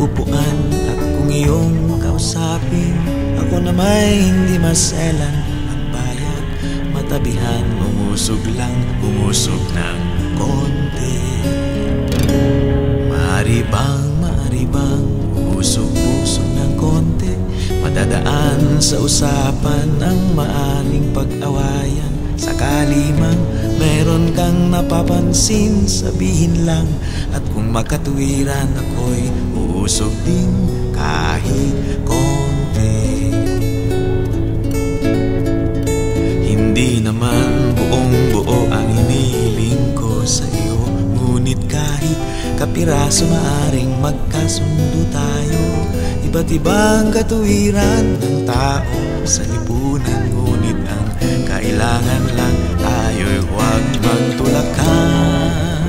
upuan. At kung iyong kausapin Ako na may hindi maselan. Ang matabihan Umusog lang, umusog ng konti. Maari bang, maari bang Usog-usog ng konti? Madadaan sa usapan Ang maaring pag-awayan. Sakali mang meron kang napapansin Sabihin lang. At kung makatuwiran ako'y Uusog din Hindi naman buong buo ang hiniling ko sa iyo. Ngunit kahit kapiraso maaring magkasundo tayo Iba't ibang katuwiran ng tao sa lipunan. Ngunit ang kailangan lang tayo'y huwag magtulakan.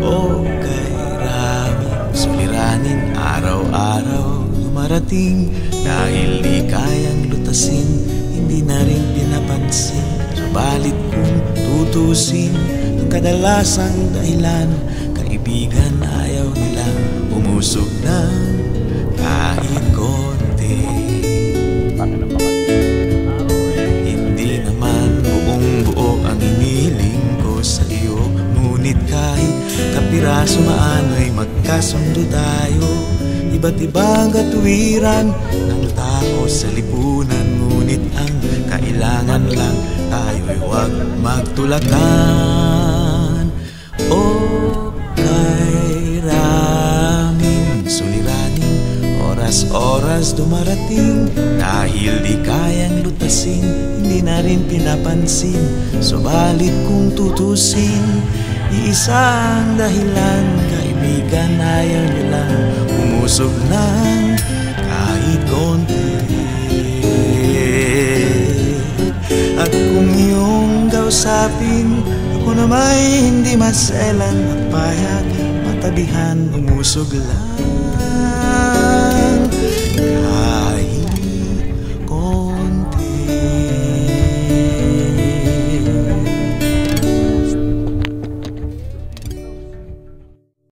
O kay raming suliranin araw-araw dumarating. Dahil di kayang lutasin, hindi na rin pinapansin Subalit kung tutusin, ang kadalasang dahilan Kaibigan ayaw nilang umusog ng kahit konti. Hindi naman buong buo ang iniling ko sa iyo Ngunit kahit kapiraso maano'y magkasundo tayo Iba't ibang katuwiran ng tao sa lipunan huwag magtulakan. O kay raming suliranin Oras-oras dumarating. Dahil di kayang lutasin Hindi na rin pinapansin. Subalit kung tutusin Iisang dahilan Kaibigan ayaw nila. Umusog ng kahit konti. At kung kausapin. Ako na may hindi maselan Magpayag, matabihan, umusog lang.